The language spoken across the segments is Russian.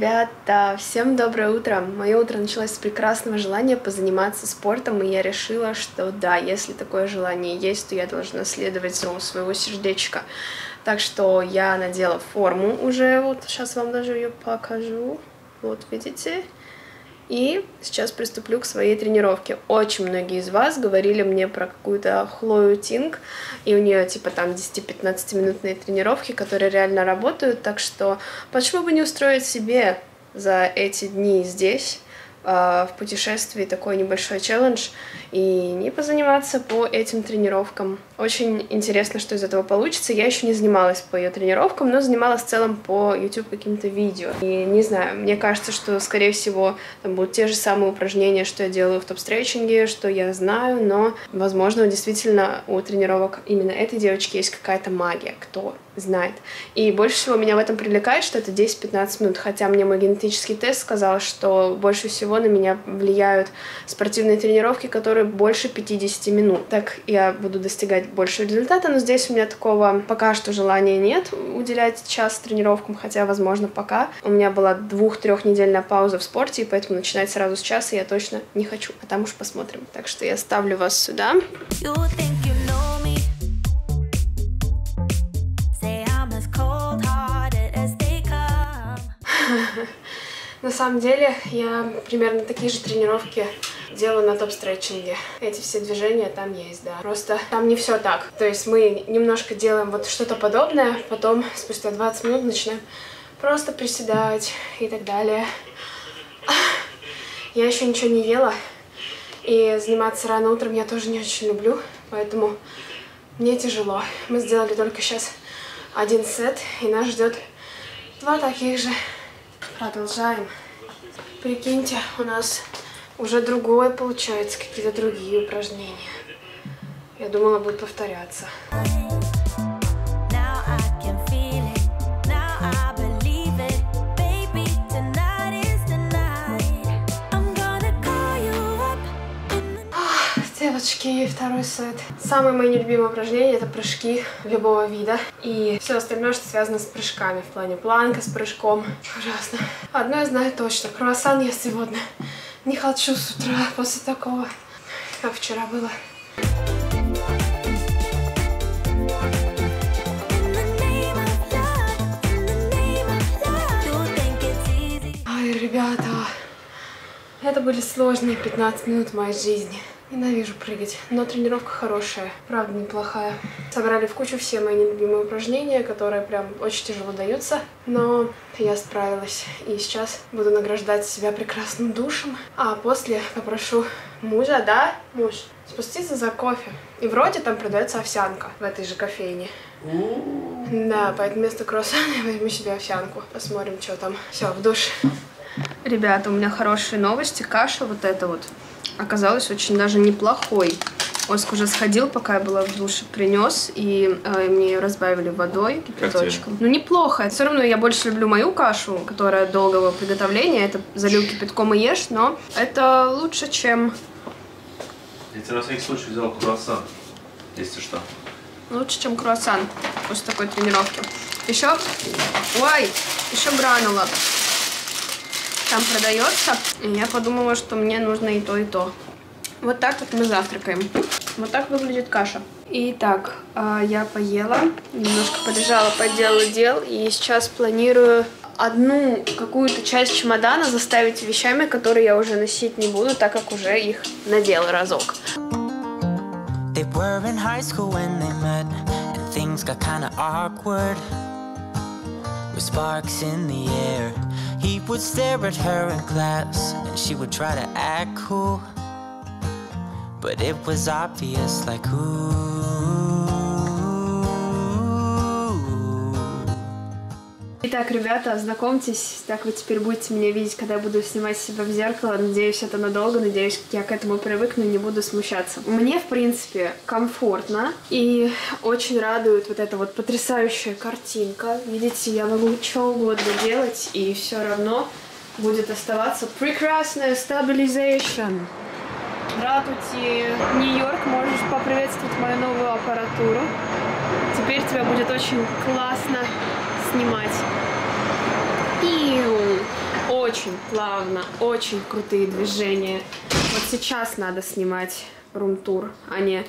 Ребята, всем доброе утро! Мое утро началось с прекрасного желания позаниматься спортом, и я решила, что да, если такое желание есть, то я должна следовать зову своего сердечка. Так что я надела форму уже, вот сейчас вам даже ее покажу. Вот видите? И сейчас приступлю к своей тренировке. Очень многие из вас говорили мне про какую-то Хлою Тинг, и у нее типа там 10-15 минутные тренировки, которые реально работают, так что почему бы не устроить себе за эти дни здесь а, в путешествии такой небольшой челлендж и не позаниматься по этим тренировкам. Очень интересно, что из этого получится. Я еще не занималась по ее тренировкам, но занималась в целом по YouTube каким-то видео. И не знаю, мне кажется, что, скорее всего, там будут те же самые упражнения, что я делаю в топ-стретчинге, что я знаю, но, возможно, действительно у тренировок именно этой девочки есть какая-то магия, кто знает. И больше всего меня в этом привлекает, что это 10-15 минут, хотя мне мой генетический тест сказал, что больше всего на меня влияют спортивные тренировки, которые больше 50 минут. Так я буду достигать большего результата, но здесь у меня такого пока что желания нет уделять час тренировкам, хотя, возможно, пока. У меня была двух-трехнедельная пауза в спорте, и поэтому начинать сразу с часа я точно не хочу, а там уж посмотрим. Так что я ставлю вас сюда. You think you know me. Say I'm as cold-hearted as they come. На самом деле, я примерно такие же тренировки делаю на топ-стретчинге. Эти все движения там есть, да. Просто там не все так. То есть мы немножко делаем вот что-то подобное, потом спустя 20 минут начинаем просто приседать и так далее. Я еще ничего не ела, и заниматься рано утром я тоже не очень люблю, поэтому мне тяжело. Мы сделали только сейчас один сет, и нас ждет два таких же. Продолжаем. Прикиньте, у нас уже другое получается, какие-то другие упражнения. Я думала, будет повторяться. Девочки, второй сет. Самые мои нелюбимые упражнения это прыжки любого вида. И все остальное, что связано с прыжками. В плане планка с прыжком. Ужасно. Одно я знаю точно. Круассан я сегодня не хочу с утра после такого. Как вчера было. Ай, ребята, это были сложные 15 минут моей жизни. Ненавижу прыгать, но тренировка хорошая, правда неплохая. Собрали в кучу все мои нелюбимые упражнения, которые прям очень тяжело даются, но я справилась. И сейчас буду награждать себя прекрасным душем, а после попрошу мужа, да, муж, спуститься за кофе. И вроде там продается овсянка в этой же кофейне. Да, поэтому вместо круассана я возьму себе овсянку. Посмотрим, что там. Все, в душ. Ребята, у меня хорошие новости. Каша вот эта вот оказалась очень даже неплохой. Оск уже сходил, пока я была в душе, принес, и э, мне ее разбавили водой, кипяточком. Ну, неплохо. Все равно я больше люблю мою кашу, которая долгого приготовления. Это залил кипятком и ешь, но это лучше, чем... Я тебе на всякий случай взял круассан, если что. Лучше, чем круассан после такой тренировки. Еще... Ой! Еще гранула. Там продается. И я подумала, что мне нужно и то, и то. Вот так вот мы завтракаем. Вот так выглядит каша. Итак, а, я поела, немножко полежала, поделала дел, и сейчас планирую одну какую-то часть чемодана заставить вещами, которые я уже носить не буду, так как уже их надела разок. They were in high school when they met, and things got kinda awkward. With sparks in the air, he would stare at her in class, and she would try to act cool. But it was obvious, like, ooh. Итак, ребята, знакомьтесь, так вы теперь будете меня видеть, когда я буду снимать себя в зеркало. Надеюсь, это надолго, надеюсь, я к этому привыкну и не буду смущаться. Мне, в принципе, комфортно и очень радует вот эта вот потрясающая картинка. Видите, я могу что угодно делать, и все равно будет оставаться прекрасная стабилизация. Здравствуйте, Нью-Йорк, можешь поприветствовать мою новую аппаратуру. Теперь тебя будет очень классно снимать. Пиу. Очень плавно, очень крутые движения. Вот сейчас надо снимать рум-тур, а не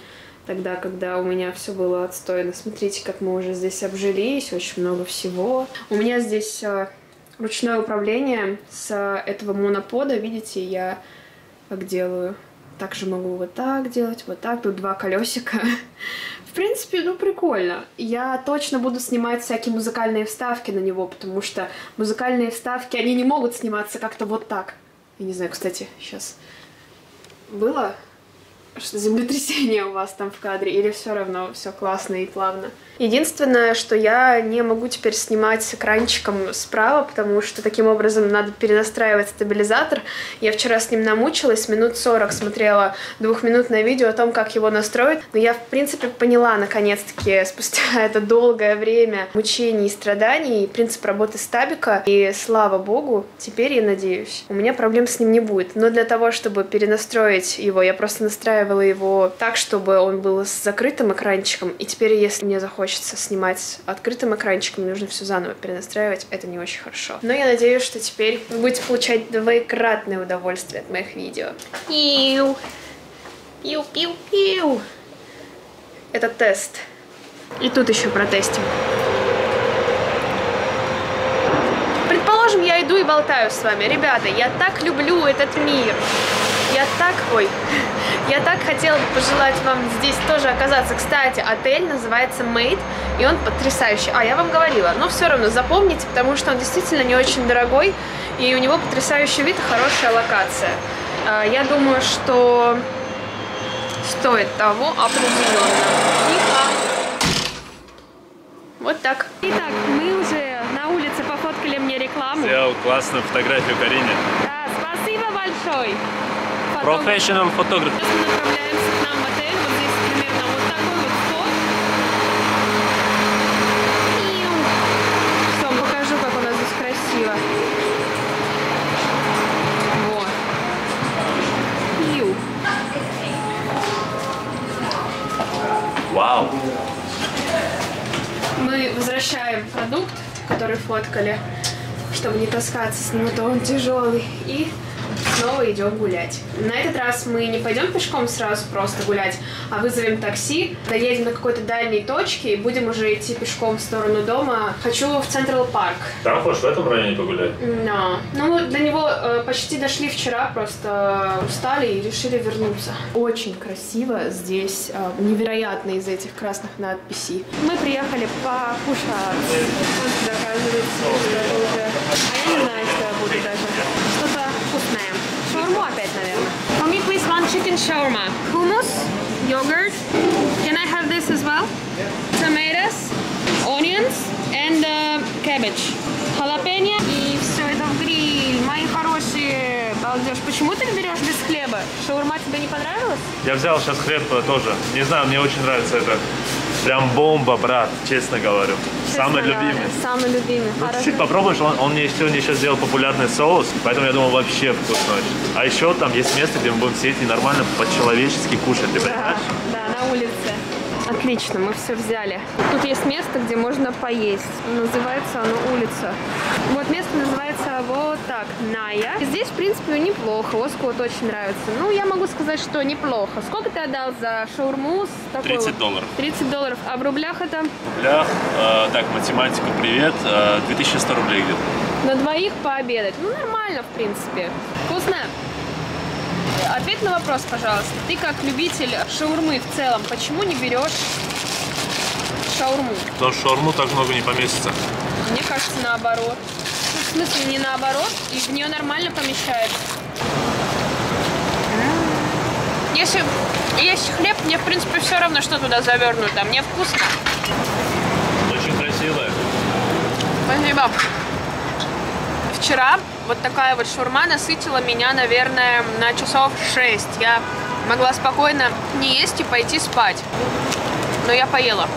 тогда, когда у меня все было отстойно. Смотрите, как мы уже здесь обжились, очень много всего. У меня здесь э, ручное управление с э, этого монопода. Видите, я как делаю. Также могу вот так делать, вот так. Тут два колесика. В принципе, ну прикольно. Я точно буду снимать всякие музыкальные вставки на него, потому что музыкальные вставки, они не могут сниматься как-то вот так. Я не знаю, кстати, сейчас было что землетрясение у вас там в кадре, или все равно все классно и плавно? Единственное, что я не могу теперь снимать с экранчиком справа, потому что таким образом надо перенастраивать стабилизатор. Я вчера с ним намучилась, минут 40 смотрела двухминутное видео о том, как его настроить. Но я, в принципе, поняла, наконец-таки, спустя это долгое время мучений и страданий, принцип работы стабика. И слава богу, теперь, я надеюсь, у меня проблем с ним не будет. Но для того, чтобы перенастроить его, я просто настраивала его так, чтобы он был с закрытым экранчиком. И теперь, если мне захочется снимать с открытым экранчиком, нужно все заново перенастраивать. Это не очень хорошо. Но я надеюсь, что теперь вы будете получать двоекратное удовольствие от моих видео. Пиу. Пиу, пиу, пиу. Это тест. И тут еще протестим. Предположим, я иду и болтаю с вами. Ребята, я так люблю этот мир. Я так, ой, я так хотела бы пожелать вам здесь тоже оказаться. Кстати, отель называется Made, и он потрясающий. А, я вам говорила, но все равно запомните, потому что он действительно не очень дорогой, и у него потрясающий вид и хорошая локация. А, Я думаю, что стоит того определенно. Тихо. Вот так. Итак, мы уже на улице пофоткали мне рекламу. Сделал классную фотографию Карине. Да, спасибо большое. Потом- Professional photographer. Сейчас мы направляемся к нам в отель. Вот здесь примерно вот такой вот вход. Все, покажу, как у нас здесь красиво. Вот. Пиу. Вау. Мы возвращаем продукт, который фоткали, чтобы не таскаться с ним, а то он тяжелый. И снова идем гулять. На этот раз мы не пойдем пешком сразу просто гулять, а вызовем такси, доедем до какой-то дальней точки и будем уже идти пешком в сторону дома. Хочу в Централ Парк. Там хочешь в этом районе погулять? Да. Ну, до него э, почти дошли вчера, просто устали и решили вернуться. Очень красиво здесь, э, невероятно из этих красных надписей. Мы приехали покушать. Вот заказывается что-то уже. А я не знаю, что я буду даже. Что-то вкусное. Шаурму опять, наверное. For me, chicken shawarma. Hummus, yogurt. Can I have this as well? Tomatoes, onions and uh, cabbage. Халапеньо. И все это в гриль. Мои хорошие. Балдеж. Почему ты берешь без хлеба? Шаурма тебе не понравилась? Я взял сейчас хлеб тоже. Не знаю, мне очень нравится это. Прям бомба, брат, честно говорю. Самый любимый. Самый любимый. Ну, чуть-чуть попробуешь, он, он мне сегодня еще сделал популярный соус, поэтому я думал, вообще вкусно очень. А еще там есть место, где мы будем сидеть и нормально по-человечески кушать, ты Да, понимаешь? да, на улице. Отлично, мы все взяли. Тут есть место, где можно поесть. Называется оно улица. Вот место называется вот так, Ная. И здесь, в принципе, неплохо. Оску вот очень нравится. Ну, я могу сказать, что неплохо. Сколько ты отдал за шаурму? с такой 30 вот? долларов. 30 долларов. А в рублях это В рублях, э, так, математику привет, э, 2100 рублей где-то. на двоих пообедать. Ну, нормально, в принципе. Вкусно? Ответь на вопрос, пожалуйста. Ты как любитель шаурмы в целом, почему не берешь шаурму? Потому что шаурму так много не поместится. Мне кажется, наоборот. Ну, в смысле, не наоборот, и в нее нормально помещается. Если есть хлеб, мне, в принципе, все равно, что туда завернуто. Мне вкусно. Очень красивая. Спасибо. Вчера вот такая вот шурма насытила меня, наверное, на часов 6. Я могла спокойно не есть и пойти спать. Но я поела.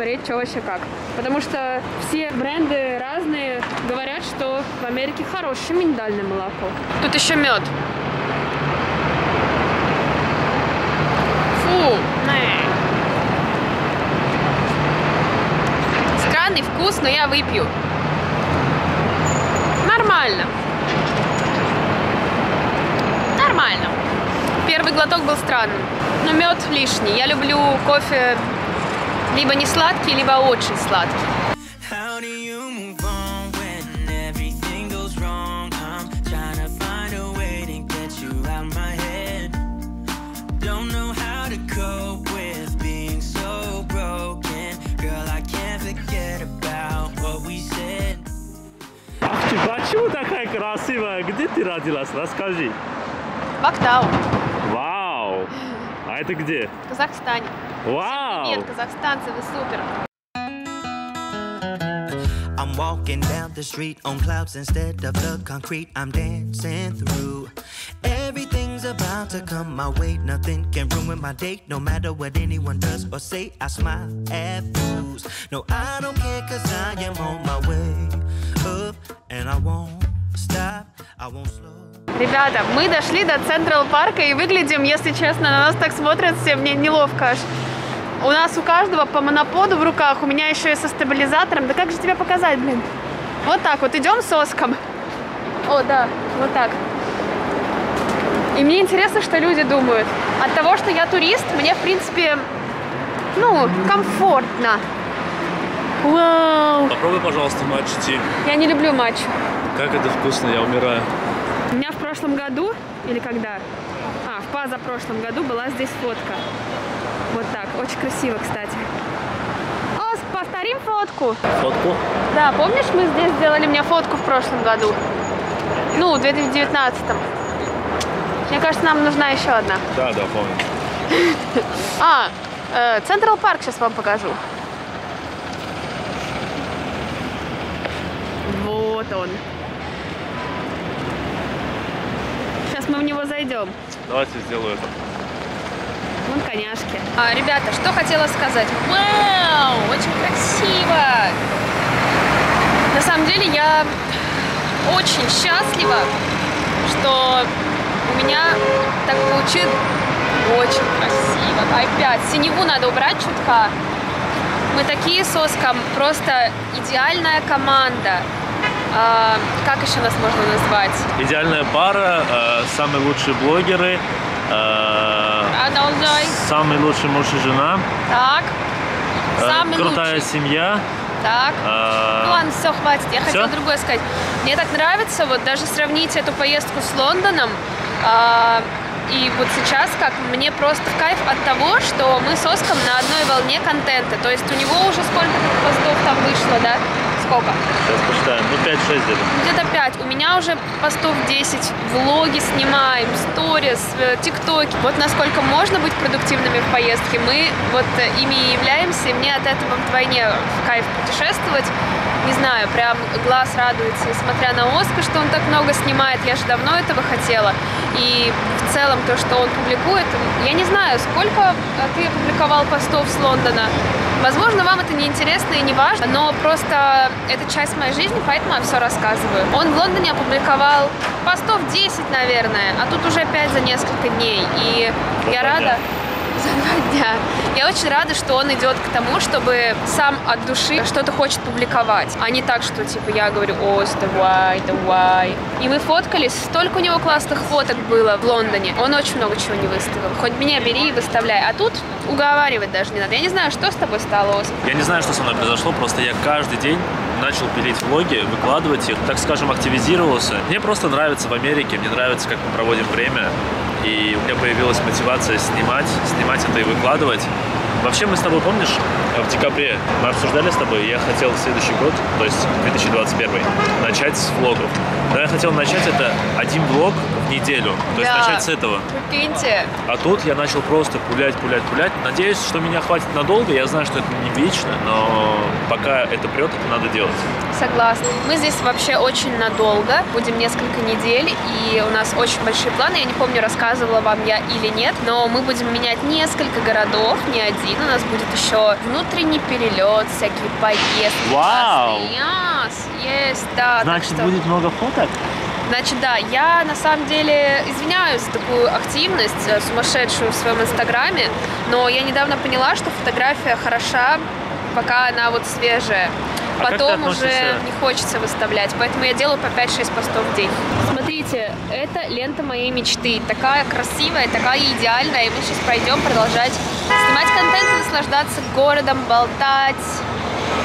Посмотреть, что вообще как. Потому что все бренды разные говорят, что в Америке хорошее миндальное молоко. Тут еще мед. Фу. Странный вкус, но я выпью. Нормально. Нормально. Первый глоток был странным, но мед лишний. Я люблю кофе либо не сладкий, либо очень сладкий. Ах ты, почему такая красивая? Где ты родилась? Расскажи. Вактау, Вау! А это где? в Казахстане. Вау! Нет, казахстанцы, вы супер. I'm walking down the street on clouds instead of the concrete I'm dancing through. Everything's about to come my way. Nothing can ruin my day, no matter what anyone does or say. I smile at fools. No, I don't care, cause I am on my way up. And I won't stop, I won't slow. Ребята, мы дошли до Централ парка и выглядим, если честно, на нас так смотрят все, мне неловко аж. У нас у каждого по моноподу в руках, у меня еще и со стабилизатором. Да как же тебя показать, блин? Вот так вот, идем соском. О, да, вот так. И мне интересно, что люди думают. От того, что я турист, мне, в принципе, ну, комфортно. Вау! Попробуй, пожалуйста, матч ти. Я не люблю матч. Как это вкусно, я умираю. У меня в прошлом году, или когда? А, в позапрошлом году была здесь фотка. Вот так. Очень красиво, кстати. О, повторим фотку. Фотку? Да, помнишь, мы здесь сделали мне фотку в прошлом году? Ну, в 2019. Мне кажется, нам нужна еще одна. Да, да, помню. А, Централ Парк сейчас вам покажу. Вот он. Сейчас мы в него зайдем. Давайте сделаю это. Вон коняшки. А, ребята, что хотела сказать. Вау, очень красиво. На самом деле я очень счастлива, что у меня так получилось очень красиво. Опять, синеву надо убрать чутка. Мы такие с Оском, просто идеальная команда. А, как еще нас можно назвать? Идеальная пара, э, самые лучшие блогеры, э. Самый лучший муж и жена, Так. э, Самый крутая лучший. семья. Так. э, Ну ладно, все, хватит. Я хотела Всё? другое сказать. Мне так нравится вот даже сравнить эту поездку с Лондоном. а, и вот сейчас как мне просто в кайф от того, что мы с Оском на одной волне контента. То есть у него уже сколько постов там вышло, да? Сколько? Сейчас посчитаем. Ну, 5-6 где-то. Где-то 5. У меня уже постов 10. Влоги снимаем, сторис, э, тиктоки. Вот насколько можно быть продуктивными в поездке, мы вот э, ими и являемся. И мне от этого вдвойне в кайф путешествовать. Не знаю, прям глаз радуется. Смотря на Оска, что он так много снимает, я же давно этого хотела. И в целом то, что он публикует, я не знаю, сколько э, ты опубликовал постов с Лондона? Возможно, вам это не интересно и не важно, но просто это часть моей жизни, поэтому я все рассказываю. Он в Лондоне опубликовал постов 10, наверное, а тут уже 5 за несколько дней. И я рада... За два дня. Я очень рада, что он идет к тому, чтобы сам от души что-то хочет публиковать, а не так, что типа я говорю, о, давай, давай. И мы фоткались, столько у него классных фоток было в Лондоне. Он очень много чего не выставил. Хоть меня бери и выставляй. А тут уговаривать даже не надо. Я не знаю, что с тобой стало, Оскар. Я не знаю, что со мной произошло, просто я каждый день начал пилить влоги, выкладывать их, так скажем, активизировался. Мне просто нравится в Америке, мне нравится, как мы проводим время, и у меня появилась мотивация снимать, снимать это и выкладывать. Вообще мы с тобой, помнишь, в декабре мы обсуждали с тобой, я хотел в следующий год, то есть 2021, начать с влогов. Но я хотел начать это один влог неделю, то есть Да. начать с этого. Прикиньте, А тут я начал просто пулять, пулять, пулять. Надеюсь, что меня хватит надолго. Я знаю, что это не вечно, но пока это прет, это надо делать. Согласна. Мы здесь вообще очень надолго, будем несколько недель, и у нас очень большие планы. Я не помню, рассказывала вам я или нет, но мы будем менять несколько городов, не один. У нас будет еще внутренний перелет, всякие поездки. Вау! Yes, yes, да. так что- много фоток? Значит, да, я на самом деле извиняюсь за такую активность э, сумасшедшую в своем инстаграме, но я недавно поняла, что фотография хороша, пока она вот свежая. А Потом уже не хочется выставлять, поэтому я делаю по 5-6 постов в день. Смотрите, это лента моей мечты. Такая красивая, такая идеальная. И мы сейчас пойдем продолжать снимать контент и наслаждаться городом, болтать.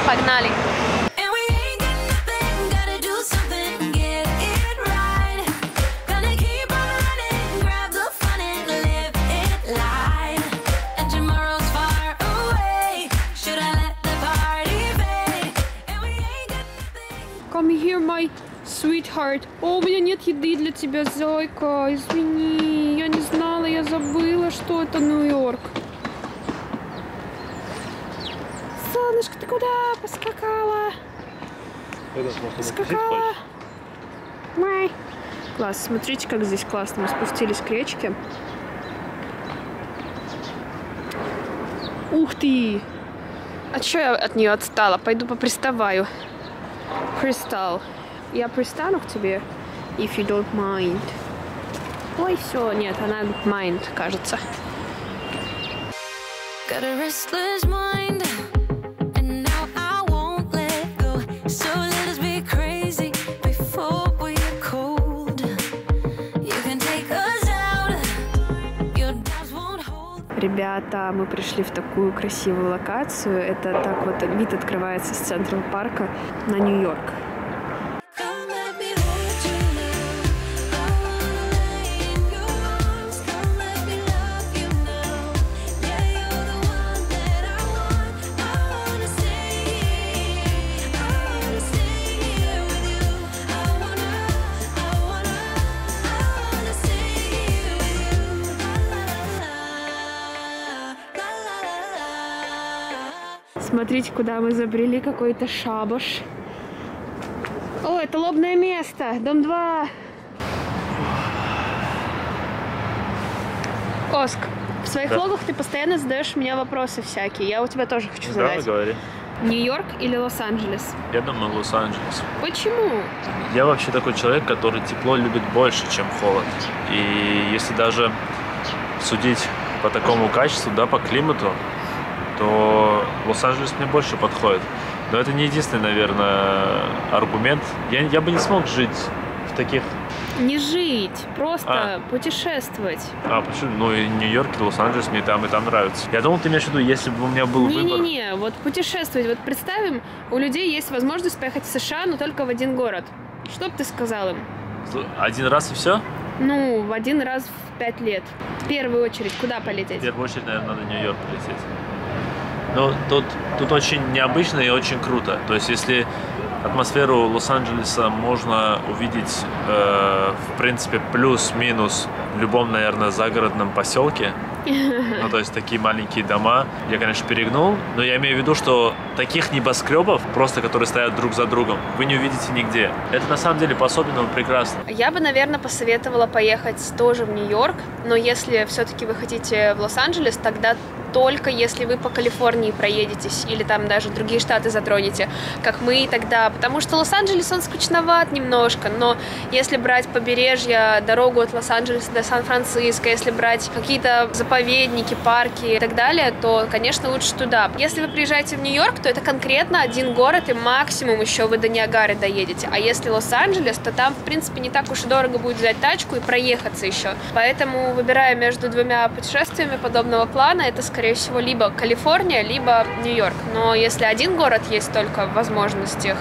Погнали! Come here, my sweetheart. О, у меня нет еды для тебя, зайка. Извини, я не знала, я забыла, что это Нью-Йорк. Солнышко, ты куда поскакала? Скакала. Май. Класс, смотрите, как здесь классно. Мы спустились к речке. Ух ты! А чё я от нее отстала? Пойду поприставаю. Кристалл. Я пристану к тебе, if you don't mind. Ой, все, нет, она mind, кажется. Got a restless mind, Ребята, мы пришли в такую красивую локацию. Это так вот вид открывается с центра парка на Нью-Йорк. Смотрите, куда мы забрели, какой-то шабаш. О, это лобное место, дом 2. Оск, в своих Да. влогах ты постоянно задаешь мне вопросы всякие. Я у тебя тоже хочу задать. говори. Нью-Йорк или Лос-Анджелес? Я думаю, Лос-Анджелес. Почему? Я вообще такой человек, который тепло любит больше, чем холод. И если даже судить по такому качеству, да, по климату, то Лос-Анджелес мне больше подходит. Но это не единственный, наверное, аргумент. Я, я бы не смог жить в таких... Не жить, просто А. путешествовать. А, почему? Ну, и Нью-Йорк, и Лос-Анджелес мне там, и там нравится. Я думал, ты имеешь в виду, если бы у меня был выбор... Не-не-не, вот путешествовать. Вот представим, у людей есть возможность поехать в США, но только в один город. Что бы ты сказал им? Один раз и все? Ну, в один раз в пять лет. В первую очередь, куда В полететь? первую очередь, наверное, надо в Нью-Йорк полететь. Но тут, тут очень необычно и очень круто. То есть, если атмосферу Лос-Анджелеса можно увидеть, э, в принципе, плюс-минус в любом, наверное, загородном поселке, ну, то есть такие маленькие дома, я, конечно, перегнул, но я имею в виду, что таких небоскребов, просто которые стоят друг за другом, вы не увидите нигде. Это на самом деле по-особенному прекрасно. Я бы, наверное, посоветовала поехать тоже в Нью-Йорк, но если все-таки вы хотите в Лос-Анджелес, тогда только если вы по Калифорнии проедетесь или там даже другие штаты затронете, как мы тогда, потому что Лос-Анджелес, он скучноват немножко, но если брать побережье, дорогу от Лос-Анджелеса до Сан-Франциско, если брать какие-то заповедники, парки и так далее, то, конечно, лучше туда. Если вы приезжаете в Нью-Йорк, то это конкретно один город, и максимум еще вы до Ниагары доедете. А если Лос-Анджелес, то там, в принципе, не так уж и дорого будет взять тачку и проехаться еще. Поэтому, выбирая между двумя путешествиями подобного плана, это, скорее всего, либо Калифорния, либо Нью-Йорк. Но если один город есть только в возможностях,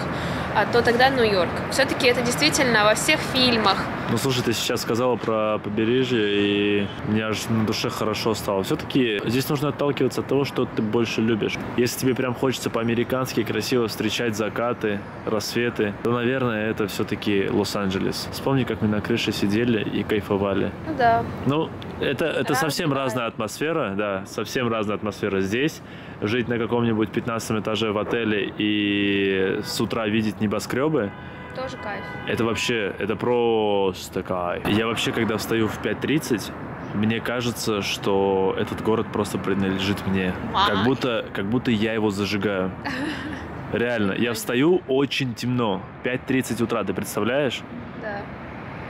а то тогда Нью-Йорк. Все-таки это действительно во всех фильмах, Ну, слушай, ты сейчас сказала про побережье, и мне аж на душе хорошо стало. Все-таки здесь нужно отталкиваться от того, что ты больше любишь. Если тебе прям хочется по-американски красиво встречать закаты, рассветы, то, наверное, это все-таки Лос-Анджелес. Вспомни, как мы на крыше сидели и кайфовали. ну да, Ну, это, это Разная. совсем разная атмосфера, да, совсем разная атмосфера здесь. Жить на каком-нибудь 15 этаже в отеле и с утра видеть небоскребы, тоже кайф. это вообще, это просто кайф. Я вообще, когда встаю в 5.30, мне кажется, что этот город просто принадлежит мне. Как будто, как будто я его зажигаю. Реально, я встаю очень темно. 5.30 утра, ты представляешь? Да.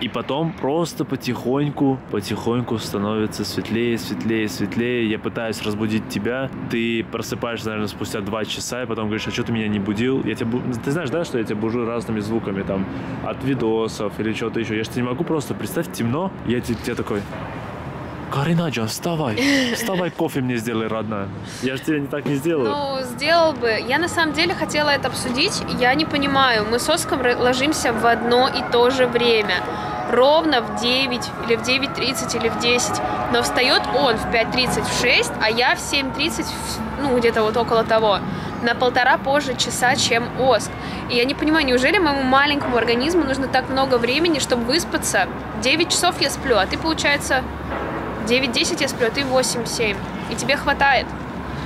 И потом просто потихоньку, потихоньку становится светлее, светлее, светлее. Я пытаюсь разбудить тебя. Ты просыпаешься, наверное, спустя два часа, и потом говоришь, а что ты меня не будил? Я тебя, ты знаешь, да, что я тебя бужу разными звуками, там, от видосов или что-то еще. Я тебе не могу просто, представь, темно, я тебе такой, Каринаджа, вставай, вставай, кофе мне сделай, родная. Я же тебе не так не сделаю. Ну, сделал бы. Я на самом деле хотела это обсудить. Я не понимаю, мы с Оском ложимся в одно и то же время. Ровно в 9 или в 9.30 или в 10. Но встает он в 5.30, в 6, а я в 7.30, в- ну, где-то вот около того. На полтора позже часа, чем Оск. И я не понимаю, неужели моему маленькому организму нужно так много времени, чтобы выспаться? 9 часов я сплю, а ты, получается, 9-10 я сплю, а ты 8-7. И тебе хватает.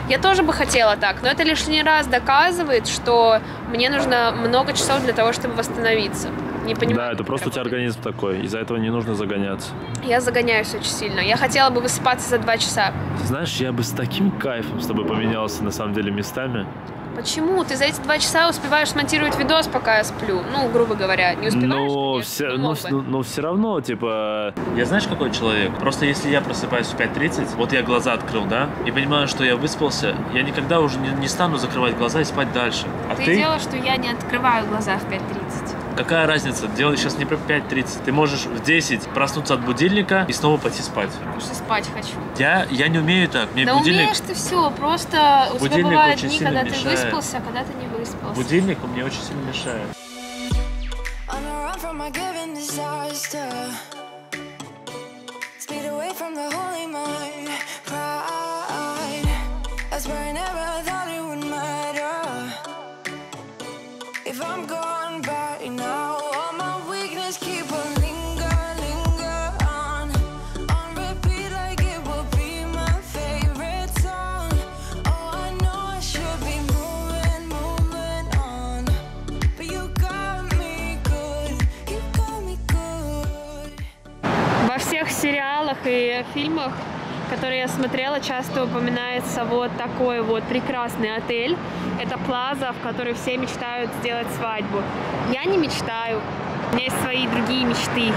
Я тоже бы хотела так, но это лишний раз доказывает, что мне нужно много часов для того, чтобы восстановиться. Не понимаю. Да, это просто у тебя организм такой, из-за этого не нужно загоняться. Я загоняюсь очень сильно. Я хотела бы высыпаться за два часа. Знаешь, я бы с таким кайфом с тобой поменялся на самом деле местами. Почему? Ты за эти два часа успеваешь смонтировать видос, пока я сплю. Ну, грубо говоря, не успеваешь, Но конечно, все, но но, но все равно, типа... Я знаешь, какой человек? Просто если я просыпаюсь в 5.30, вот я глаза открыл, да, и понимаю, что я выспался, я никогда уже не, не стану закрывать глаза и спать дальше. А Ты ты? дело, что я не открываю глаза в 5.30. Какая разница? Делай сейчас не про 5.30. Ты можешь в 10 проснуться от будильника и снова пойти спать. Потому что спать хочу. Я, я не умею так. Мне Да будильник... умеешь ты все, просто у тебя Будильник бывают очень дни, сильно когда ты мешает. выспался, а когда ты не выспался. Будильник мне очень сильно мешает. Speed away from the holy mind. И фильмах, которые я смотрела, часто упоминается вот такой вот прекрасный отель. Это плаза, в которой все мечтают сделать свадьбу. Я не мечтаю. У меня есть свои другие мечты.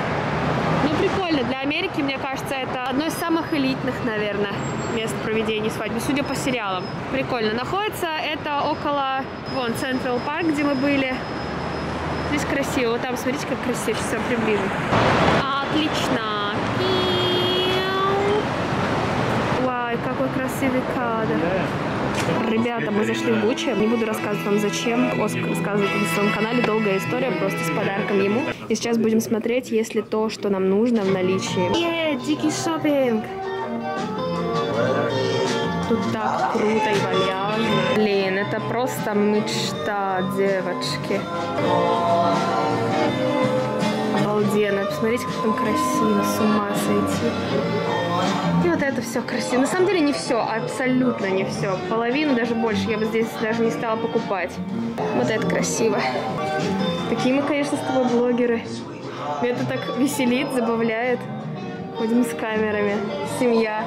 Ну, прикольно. Для Америки, мне кажется, это одно из самых элитных, наверное, мест проведения свадьбы, судя по сериалам. Прикольно. Находится это около, вон, Централ Парк, где мы были. Здесь красиво. Вот там, смотрите, как красиво. Сейчас я приближу. Отлично. Вау, кадр. Ребята, мы зашли в Гуччи. Не буду рассказывать вам зачем. Оскар рассказывает на своем канале. Долгая история, просто с подарком ему. И сейчас будем смотреть, есть ли то, что нам нужно в наличии. Е, дикий шопинг. Тут так круто и вальяжно. Блин, это просто мечта, девочки. Обалденно. Посмотрите, как там красиво, с ума сойти. И вот это все красиво. На самом деле не все, абсолютно не все. Половину, даже больше, я бы здесь даже не стала покупать. Вот это красиво. Какие мы, конечно, с тобой блогеры. Меня это так веселит, забавляет. Ходим с камерами. Семья.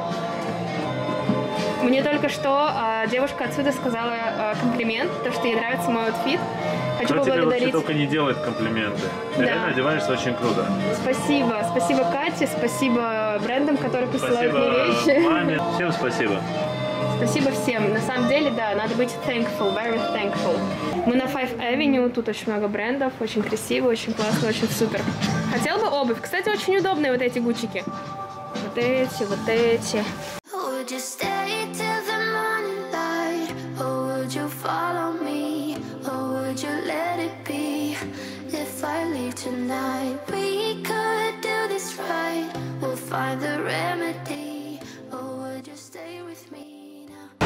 Мне только что а, девушка отсюда сказала а, комплимент, то, что ей нравится мой outfit. Хочу Кто тебе вообще поблагодарить. только не делает комплименты. Ты Да. реально одеваешься очень круто. Спасибо. Спасибо Кате, спасибо брендам, которые присылают Спасибо мне вещи. маме. Всем спасибо. Спасибо всем. На самом деле, да, надо быть thankful, very thankful. Мы на Five Avenue, тут очень много брендов, очень красиво, очень классно, очень супер. Хотел бы обувь. Кстати, очень удобные вот эти гучики. Вот эти, вот эти. Would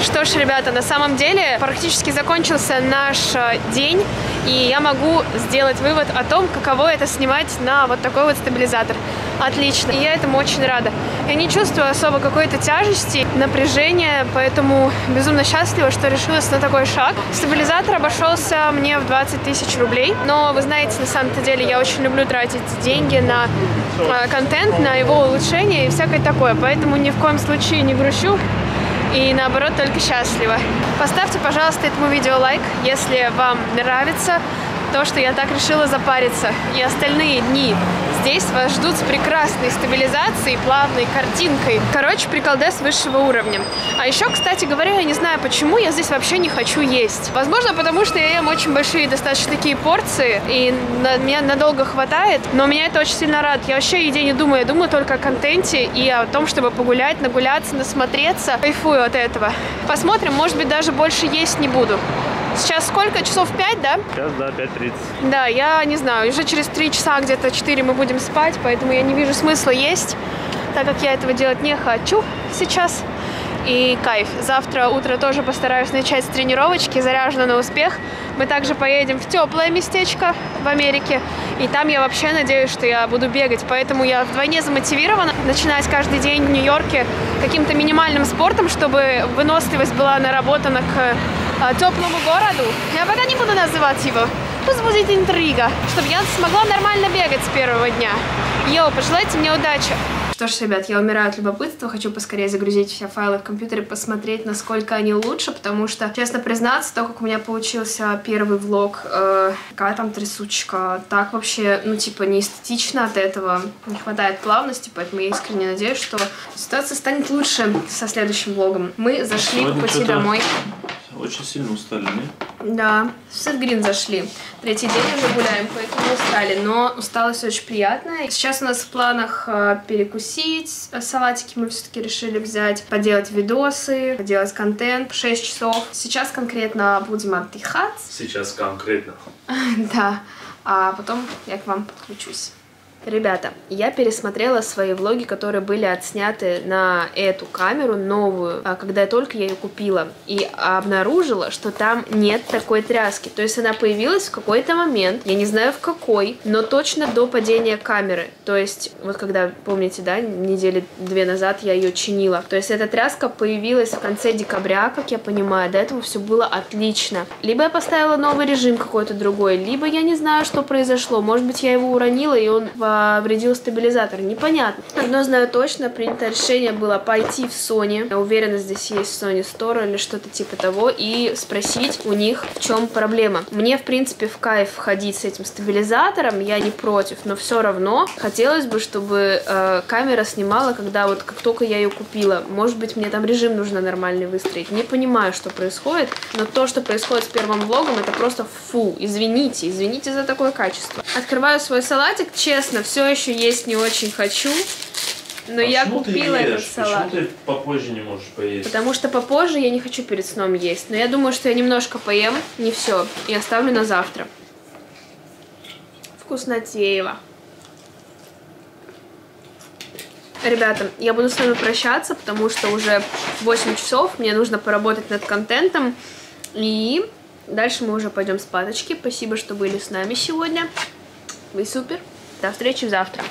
Что ж, ребята, на самом деле практически закончился наш э, день, и я могу сделать вывод о том, каково это снимать на вот такой вот стабилизатор. Отлично, и я этому очень рада. Я не чувствую особо какой-то тяжести, напряжения, поэтому безумно счастлива, что решилась на такой шаг. Стабилизатор обошелся мне в 20 тысяч рублей, но вы знаете, на самом-то деле я очень люблю тратить деньги на э, контент, на его улучшение и всякое такое, поэтому ни в коем случае не грущу и наоборот только счастлива. Поставьте, пожалуйста, этому видео лайк, если вам нравится то, что я так решила запариться. И остальные дни здесь вас ждут с прекрасной стабилизацией, плавной картинкой. Короче, приколдес высшего уровня. А еще, кстати говоря, я не знаю, почему я здесь вообще не хочу есть. Возможно, потому что я ем очень большие достаточно такие порции, и на, меня надолго хватает, но меня это очень сильно радует. Я вообще о еде не думаю, я думаю только о контенте и о том, чтобы погулять, нагуляться, насмотреться. Кайфую от этого. Посмотрим, может быть, даже больше есть не буду. Сейчас сколько? Часов пять, да? Сейчас, да, 5.30. Да, я не знаю, уже через три часа, где-то 4 мы будем спать, поэтому я не вижу смысла есть, так как я этого делать не хочу сейчас. И кайф. Завтра утро тоже постараюсь начать с тренировочки, заряжена на успех. Мы также поедем в теплое местечко в Америке. И там я вообще надеюсь, что я буду бегать. Поэтому я вдвойне замотивирована начинать каждый день в Нью-Йорке каким-то минимальным спортом, чтобы выносливость была наработана к теплому городу. Я пока не буду называть его. Пусть будет интрига, чтобы я смогла нормально бегать с первого дня. Йоу, пожелайте мне удачи. Что ж, ребят, я умираю от любопытства, хочу поскорее загрузить все файлы в компьютере, посмотреть, насколько они лучше, потому что, честно признаться, то, как у меня получился первый влог, э, какая там трясучка, так вообще, ну, типа, не эстетично от этого, не хватает плавности, поэтому я искренне надеюсь, что ситуация станет лучше со следующим влогом. Мы зашли Сегодня по пути домой. Очень сильно устали, не? Да, в Сет-Грин зашли. Третий день уже гуляем, поэтому устали. Но усталость очень приятная. Сейчас у нас в планах э, перекусить. Э, Салатики мы все-таки решили взять. Поделать видосы, поделать контент. 6 часов. Сейчас конкретно будем отдыхать. Сейчас конкретно. Да. А потом я к вам подключусь. Ребята, я пересмотрела свои влоги, которые были отсняты на эту камеру новую, а, когда я только ее купила, и обнаружила, что там нет такой тряски. То есть она появилась в какой-то момент, я не знаю в какой, но точно до падения камеры. То есть, вот когда, помните, да, недели две назад я ее чинила. То есть эта тряска появилась в конце декабря, как я понимаю, до этого все было отлично. Либо я поставила новый режим какой-то другой, либо я не знаю, что произошло. Может быть, я его уронила, и он повредил стабилизатор. Непонятно. Одно знаю точно, принято решение было пойти в Sony. Я уверена, здесь есть Sony Store или что-то типа того, и спросить у них, в чем проблема. Мне, в принципе, в кайф ходить с этим стабилизатором, я не против, но все равно хотелось бы, чтобы э, камера снимала, когда вот как только я ее купила. Может быть, мне там режим нужно нормальный выстроить. Не понимаю, что происходит, но то, что происходит с первым влогом, это просто фу. Извините, извините за такое качество. Открываю свой салатик, честно, все еще есть не очень хочу. Но я купила этот салат. ты попозже не можешь поесть? Потому что попозже я не хочу перед сном есть. Но я думаю, что я немножко поем, не все, и оставлю на завтра. Вкуснотеево. Ребята, я буду с вами прощаться, потому что уже 8 часов, мне нужно поработать над контентом. И дальше мы уже пойдем спадочки. Спасибо, что были с нами сегодня. Вы супер. До встречи завтра.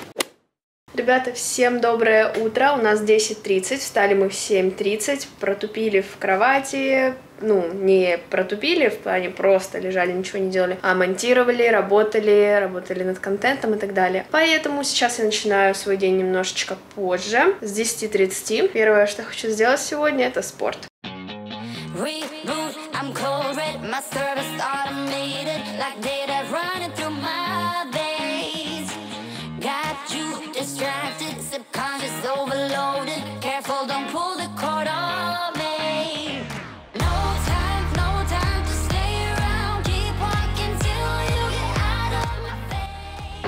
Ребята, всем доброе утро. У нас 10.30. Встали мы в 7.30. Протупили в кровати. Ну, не протупили, в плане просто лежали, ничего не делали, а монтировали, работали, работали над контентом и так далее. Поэтому сейчас я начинаю свой день немножечко позже, с 10.30. Первое, что хочу сделать сегодня, это спорт.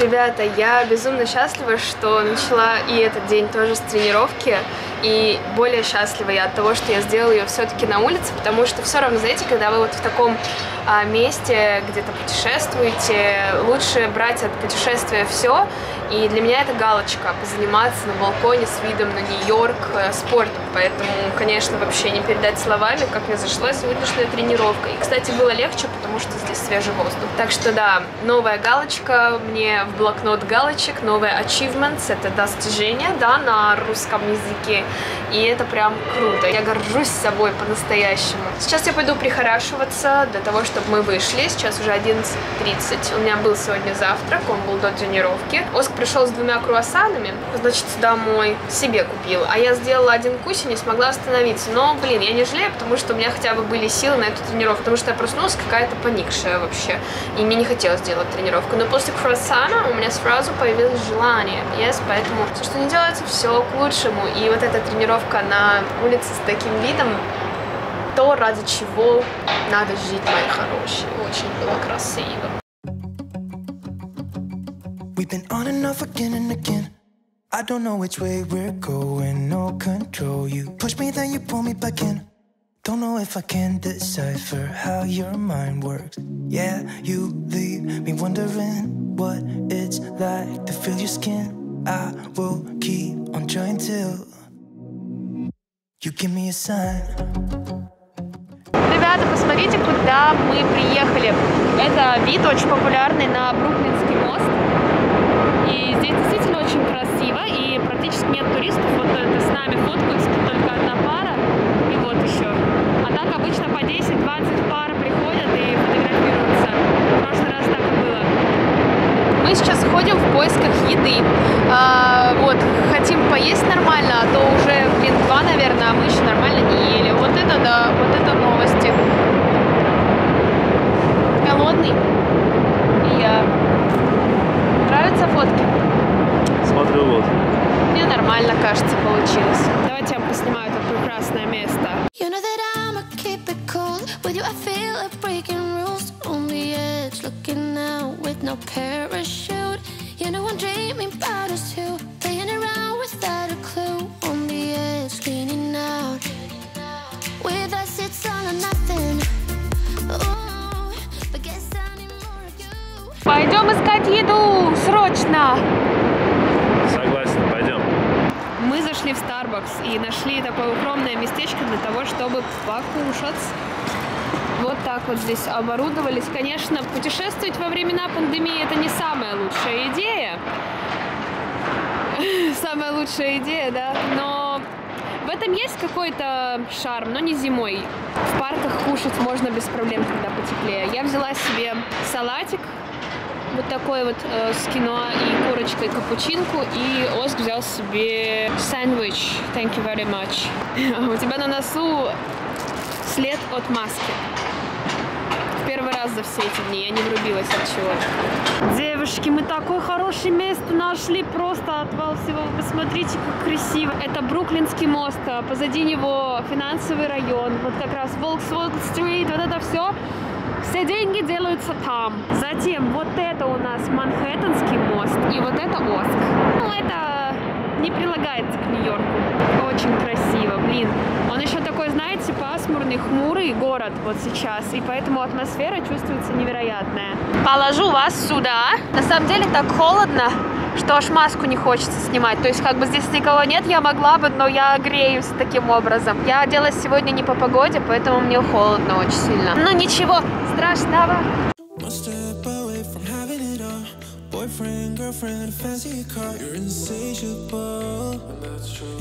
Ребята, я безумно счастлива, что начала и этот день тоже с тренировки. И более счастлива я от того, что я сделала ее все-таки на улице, потому что все равно, знаете, когда вы вот в таком а, месте где-то путешествуете, лучше брать от путешествия все. И для меня это галочка позаниматься на балконе с видом на Нью-Йорк э, спортом. Поэтому, конечно, вообще не передать словами, как мне зашла сегодняшняя тренировка. И, кстати, было легче, потому что здесь свежий воздух. Так что да, новая галочка мне в блокнот галочек, новые achievements, это достижения, да, на русском языке. И это прям круто. Я горжусь собой по-настоящему. Сейчас я пойду прихорашиваться для того, чтобы мы вышли. Сейчас уже 11.30. У меня был сегодня завтрак, он был до тренировки. Оск пришел с двумя круассанами, значит, домой. Себе купил. А я сделала один кусь и не смогла остановиться. Но, блин, я не жалею, потому что у меня хотя бы были силы на эту тренировку. Потому что я проснулась какая-то поникшая вообще. И мне не хотелось делать тренировку. Но после круассана у меня сразу появилось желание. Yes, поэтому все, что не делается, все к лучшему. И вот эта тренировка на улице с таким видом, то, ради чего надо жить, мои хорошие. Очень было красиво. We've been on and off again and again. I don't know which way we're going, no control. You push me, then you pull me back in. Don't know if I can decipher how your mind works. Yeah, you leave me wondering what it's like to feel your skin. I will keep on trying till Ребята, посмотрите, куда мы приехали. Это вид очень популярный на Бруклинский мост. И здесь действительно очень красиво, и практически нет туристов. Вот это с нами фоткаются, только одна пара, и вот еще. А так обычно по 10-20 пар приходят и фотографируются. В прошлый раз так и было. Мы сейчас ходим в поисках еды. А, вот, хотим поесть нормально, а то уже, блин, два, наверное, а мы еще нормально не ели. Вот это да, вот это новости. Голодный. И я. Нравятся фотки? Смотрю вот. Мне нормально, кажется, получилось. Давайте я вам поснимаю это прекрасное место. You know that I'ma keep it cool. With you, I feel like breaking rules. Edge, looking out with no parachute. You know I'm dreaming about us two. Playing around without a clue. On the edge, leaning out. With us, it's all or nothing. Ooh, but guess I need more of you. Пойдем искать еду! Срочно! Согласен, пойдем. Мы зашли в Starbucks и нашли такое укромное местечко для того, чтобы покушать. Вот так вот здесь оборудовались. Конечно, путешествовать во времена пандемии это не самая лучшая идея. Самая лучшая идея, да. Но в этом есть какой-то шарм, но не зимой. В парках кушать можно без проблем, когда потеплее. Я взяла себе салатик, вот такой вот э, с кино и курочкой капучинку. И Оск взял себе сэндвич. Thank you very much. У тебя на носу след от маски. Первый раз за все эти дни. Я не врубилась от чего. Девушки, мы такое хорошее место нашли. Просто отвал всего. Посмотрите, как красиво. Это Бруклинский мост. а Позади него финансовый район. Вот как раз Волксволк-стрит. Вот это все. Все деньги делаются там. Затем вот это у нас Манхэттенский мост. И вот это Оск. Ну, это не прилагается к Нью-Йорку. Очень красиво, блин. Он еще такой, знаете, пасмурный, хмурый город вот сейчас. И поэтому атмосфера чувствуется невероятная. Положу вас сюда. На самом деле так холодно, что аж маску не хочется снимать. То есть как бы здесь никого нет, я могла бы, но я греюсь таким образом. Я оделась сегодня не по погоде, поэтому мне холодно очень сильно. Ну ничего страшного. Girlfriend, a fancy car. You're insatiable.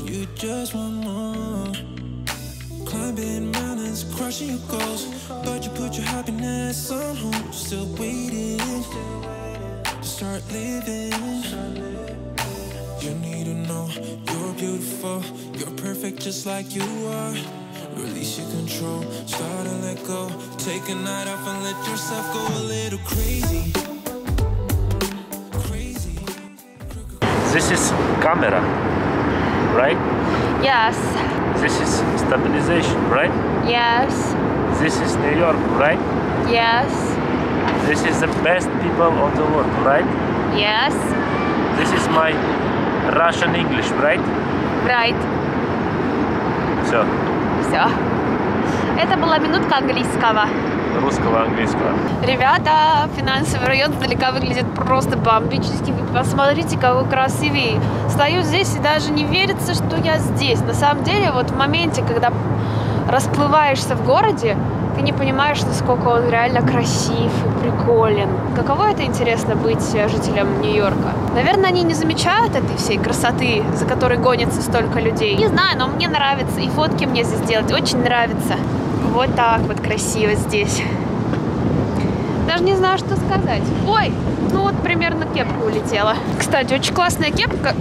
You just want more. Climbing mountains, crushing your goals. But you put your happiness on hold. Still waiting to start living. You need to know you're beautiful. You're perfect just like you are. Release your control. Start to let go. Take a night off and let yourself go a little crazy. Crazy. This is camera, right? Yes, This is stabilization, right? yes, This is New York, right? yes, This is the best people of the world, right? yes, This is my Russian English, right? right. Все, Все. Это была минутка английского. Русского, английского. Ребята, финансовый район издалека выглядит просто бомбически. Вы посмотрите, какой красивый. Стою здесь и даже не верится, что я здесь. На самом деле, вот в моменте, когда расплываешься в городе, ты не понимаешь, насколько он реально красив и приколен. Каково это интересно быть жителем Нью-Йорка? Наверное, они не замечают этой всей красоты, за которой гонится столько людей. Не знаю, но мне нравится. И фотки мне здесь делать очень нравится. Вот так вот красиво здесь. Даже не знаю, что сказать. Ой, ну вот примерно кепка улетела. Кстати, очень классная кепка.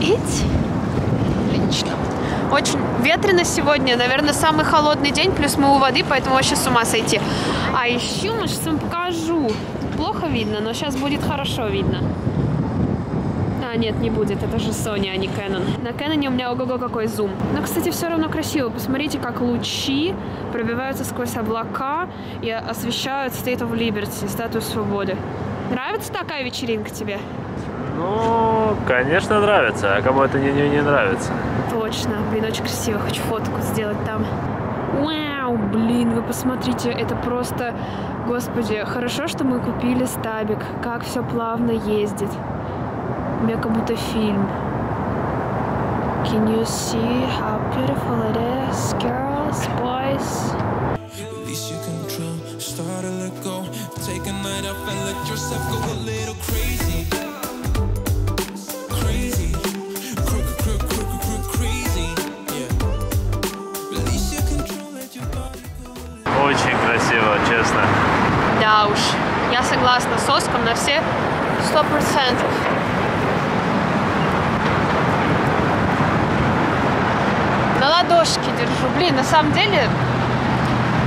Ить. Отлично. Очень ветрено сегодня. Наверное, самый холодный день. Плюс мы у воды, поэтому вообще с ума сойти. А еще, сейчас вам покажу. Плохо видно, но сейчас будет хорошо видно. Нет, не будет. Это же Sony, а не Canon. На Canon у меня ого-го какой зум. Но, кстати, все равно красиво. Посмотрите, как лучи пробиваются сквозь облака и освещают State of Liberty, статую свободы. Нравится такая вечеринка тебе? Ну, конечно, нравится. А кому это не, не, не нравится? Точно. Блин, очень красиво. Хочу фотку сделать там. Вау, блин, вы посмотрите, это просто... Господи, хорошо, что мы купили стабик. Как все плавно ездит. У меня как будто фильм. Can you see how beautiful it is, girls, boys? Release your control, start to let go. Take a night off and let yourself go a little crazy. Очень красиво, честно. Да уж, я согласна с Оском на все сто процентов. На Блин, на самом деле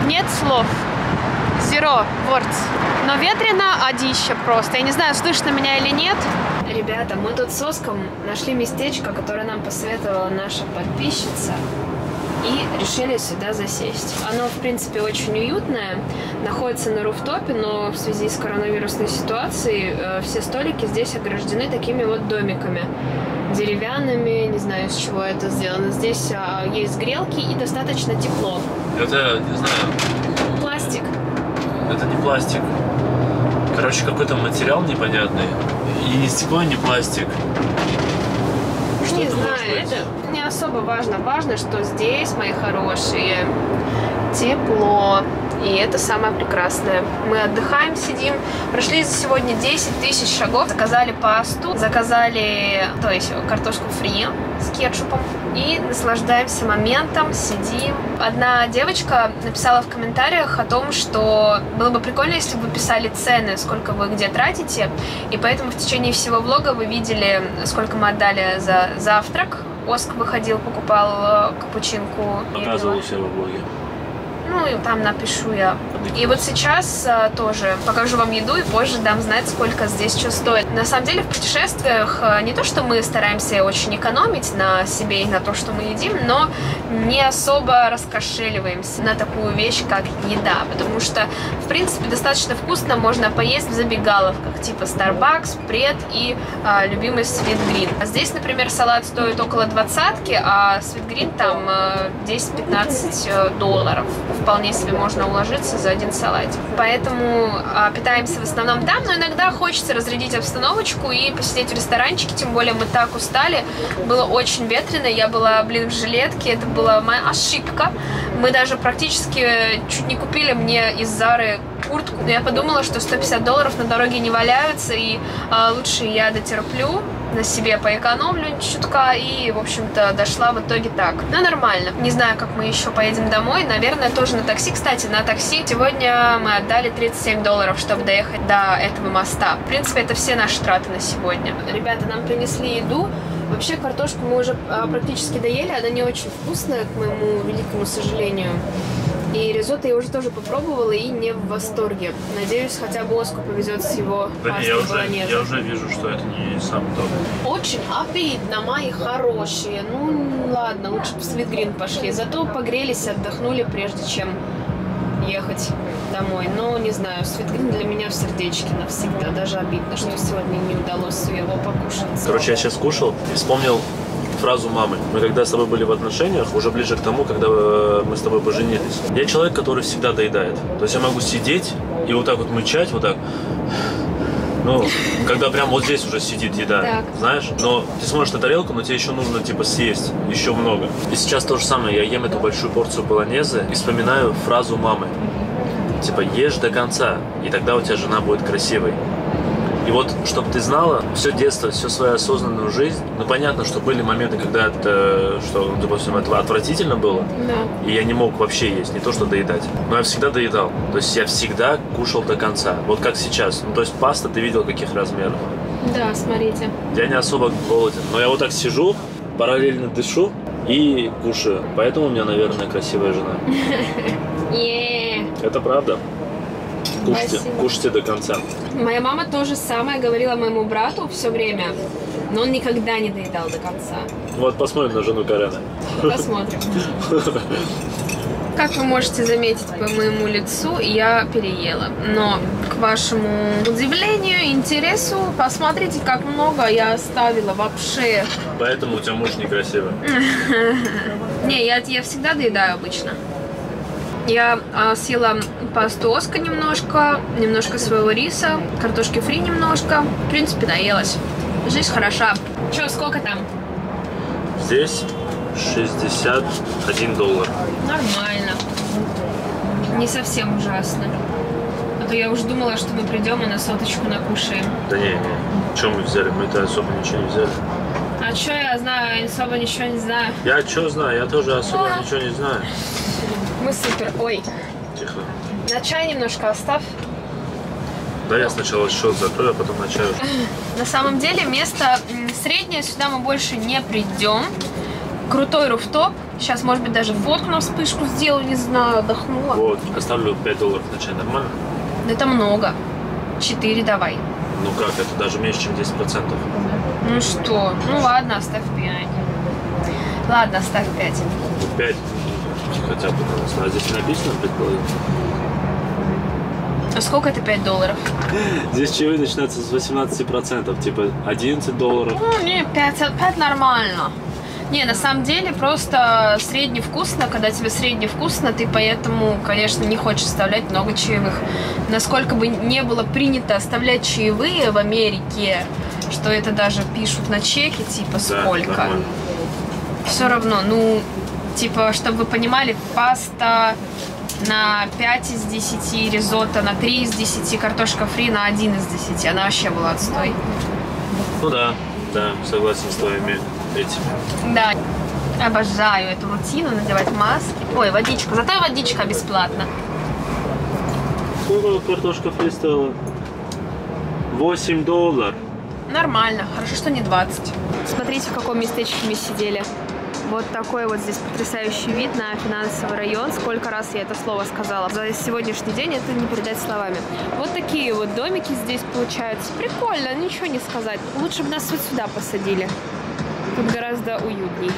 нет слов. Zero words. Но ветрено одище просто. Я не знаю, слышно меня или нет. Ребята, мы тут с Оском нашли местечко, которое нам посоветовала наша подписчица и решили сюда засесть. Оно, в принципе, очень уютное, находится на руфтопе, но в связи с коронавирусной ситуацией э, все столики здесь ограждены такими вот домиками деревянными, не знаю, из чего это сделано. Здесь а, есть грелки и достаточно тепло. Это, не знаю, Пластик. это не пластик. Короче, какой-то материал непонятный. И не стекло, и не пластик. Что не это знаю, это не особо важно. Важно, что здесь, мои хорошие, тепло. И это самое прекрасное. Мы отдыхаем, сидим. Прошли за сегодня 10 тысяч шагов. Заказали пасту, заказали, то есть картошку фри с кетчупом. И наслаждаемся моментом, сидим. Одна девочка написала в комментариях о том, что было бы прикольно, если бы вы писали цены, сколько вы где тратите. И поэтому в течение всего влога вы видели, сколько мы отдали за завтрак. Оск выходил, покупал э, капучинку. Показывал себя в блоге. Ну, и там напишу я. И вот сейчас а, тоже покажу вам еду и позже дам знать, сколько здесь что стоит. На самом деле в путешествиях а, не то, что мы стараемся очень экономить на себе и на то, что мы едим, но не особо раскошеливаемся на такую вещь, как еда. Потому что, в принципе, достаточно вкусно можно поесть в забегаловках, типа Starbucks, Пред и а, любимый Green. А здесь, например, салат стоит около двадцатки, а Sweet Green там а, 10-15 э, долларов. Вполне себе можно уложиться за один салатик. Поэтому а, питаемся в основном там, но иногда хочется разрядить обстановочку и посидеть в ресторанчике, тем более мы так устали. Было очень ветрено, я была, блин, в жилетке, это была моя ошибка. Мы даже практически чуть не купили мне из Зары куртку. Но я подумала, что 150 долларов на дороге не валяются, и а, лучше я дотерплю, на себе поэкономлю чутка и, в общем-то, дошла в итоге так. Но нормально. Не знаю, как мы еще поедем домой. Наверное, тоже на такси. Кстати, на такси сегодня мы отдали 37 долларов, чтобы доехать до этого моста. В принципе, это все наши траты на сегодня. Ребята, нам принесли еду. Вообще картошку мы уже а, практически доели, она не очень вкусная, к моему великому сожалению. И ризотто я уже тоже попробовала и не в восторге. Надеюсь, хотя бы Оску повезет с его пастой я уже, я уже вижу, что это не самый топ. Очень обидно, мои хорошие. Ну, ладно, лучше бы в Свитгрин пошли. Зато погрелись, отдохнули, прежде чем ехать домой. Но, не знаю, Свитгрин для меня в сердечке навсегда. Даже обидно, что сегодня не удалось его покушать. Короче, я сейчас кушал и вспомнил фразу мамы. Мы когда с тобой были в отношениях, уже ближе к тому, когда э, мы с тобой поженились. Я человек, который всегда доедает. То есть я могу сидеть и вот так вот мычать, вот так. Ну, когда прям вот здесь уже сидит еда, Так. знаешь? Но ты смотришь на тарелку, но тебе еще нужно, типа, съесть еще много. И сейчас то же самое. Я ем эту большую порцию полонезы и вспоминаю фразу мамы. Типа, ешь до конца, и тогда у тебя жена будет красивой. И вот, чтобы ты знала, все детство, всю свою осознанную жизнь, ну, понятно, что были моменты, когда это, что, ну, допустим, это отвратительно было, Да. и я не мог вообще есть, не то что доедать. Но я всегда доедал. То есть я всегда кушал до конца. Вот как сейчас. Ну, то есть паста ты видел каких размеров. Да, смотрите. Я не особо голоден. Но я вот так сижу, параллельно дышу и кушаю. Поэтому у меня, наверное, красивая жена. Это правда. Кушайте, Спасибо. кушайте до конца. Моя мама то же самое говорила моему брату все время, но он никогда не доедал до конца. Вот посмотрим на жену Карена. Посмотрим. Как вы можете заметить по моему лицу, я переела. Но, к вашему удивлению, интересу, посмотрите, как много я оставила вообще. Поэтому у тебя муж некрасивый. Не, я, я всегда доедаю обычно. Я а, съела пасту Оска немножко, немножко своего риса, картошки фри немножко. В принципе, наелась. Жизнь хороша. Че, сколько там? Здесь 61 доллар. Нормально. Не совсем ужасно. А то я уже думала, что мы придем и на соточку накушаем. Да не, не. Чем мы взяли? Мы-то особо ничего не взяли. А что я знаю? Я особо ничего не знаю. Я что знаю? Я тоже особо А. ничего не знаю. Мы супер. Ой, Тихо. на чай немножко оставь. Да я сначала счет закрою, а потом на чай уже. На самом деле место среднее, сюда мы больше не придем. Крутой руфтоп. Сейчас, может быть, даже фотку на вспышку сделаю, не знаю, отдохнула. Вот, оставлю 5 долларов на чай, нормально? Это много. Четыре давай. Ну как, это даже меньше, чем 10%. Ну что? Ну ладно, оставь пять. Ладно, оставь пять. 5 хотя бы. А здесь написано предположим. А сколько это 5 долларов? Здесь чаевые начинаются с 18%, типа 11 долларов. Ну, не, 5, 5 нормально. Не, на самом деле, просто средне вкусно. Когда тебе средне вкусно, ты поэтому, конечно, не хочешь оставлять много чаевых. Насколько бы не было принято оставлять чаевые в Америке, что это даже пишут на чеке, типа, Да, сколько. нормально. Все равно, ну, типа, чтобы вы понимали, паста на 5 из 10, ризотто на 3 из 10, картошка фри на 1 из 10. Она вообще была отстой. Ну да, да, согласен с твоими этими. Да. Обожаю эту рутину, надевать маски. Ой, водичка. Зато водичка бесплатно. Сколько картошка фри стоила? 8 долларов. Нормально. Хорошо, что не 20. Смотрите, в каком местечке мы сидели. Вот такой вот здесь потрясающий вид на финансовый район. Сколько раз я это слово сказала. За сегодняшний день это не передать словами. Вот такие вот домики здесь получаются. Прикольно, ничего не сказать. Лучше бы нас вот сюда посадили. Тут гораздо уютней,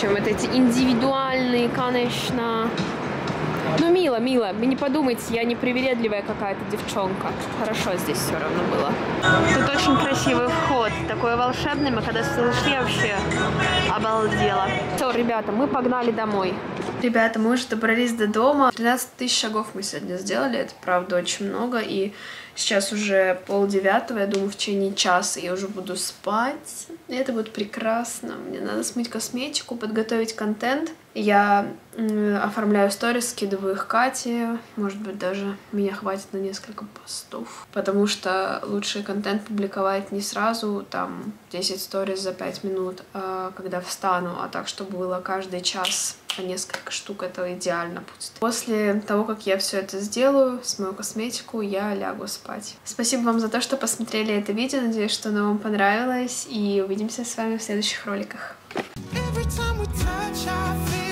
чем вот эти индивидуальные, конечно. Ну, мило, мило. Вы не подумайте, я не привередливая какая-то девчонка. Хорошо здесь все равно было. Тут очень красивый вход. Такой волшебный. Мы когда зашли, вообще обалдела. Все, ребята, мы погнали домой. Ребята, мы уже добрались до дома. 13 тысяч шагов мы сегодня сделали. Это, правда, очень много. И сейчас уже полдевятого. Я думаю, в течение часа я уже буду спать. И это будет прекрасно. Мне надо смыть косметику, подготовить контент. Я оформляю сторис, скидываю их Кате. Может быть, даже меня хватит на несколько постов. Потому что лучший контент публиковать не сразу, там 10 сторис за 5 минут, а когда встану, а так, чтобы было каждый час по несколько штук, это идеально будет. После того, как я все это сделаю, смою косметику, я лягу спать. Спасибо вам за то, что посмотрели это видео. Надеюсь, что оно вам понравилось. И увидимся с вами в следующих роликах. Every time we touch, I feel